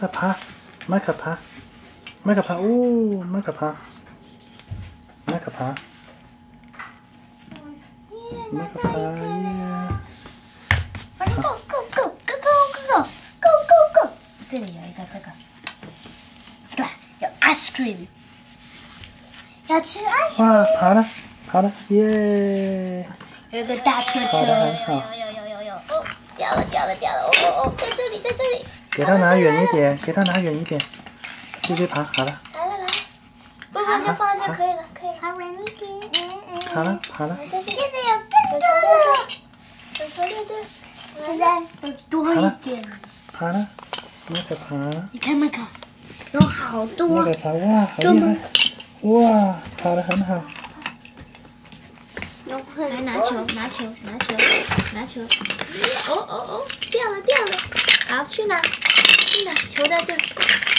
快爬，麦克爬，麦克爬，哦，麦克爬，麦克爬，麦克爬耶！Go go go go go go go go go！这里有一个这个，对，有 ice cream，要吃 ice cream 哇，爬了，爬了，耶！有一个大车车，有有有有有，哦，掉了掉了掉了，哦哦哦，在这里在这里，给他拿远一点，给他拿远一点，继续爬，好了，来了来。了，不放就放就可以了，可以了，还远一点，嗯嗯，好了，好了，在这里，现在有更多了，球球在这，现在有多一点，爬了，麦克爬，你看没看，有好多麦，克爬，哇，好厉害，哇，爬得很好，有很来拿球拿球拿球拿球，哦哦哦，好去哪？去哪？球在这。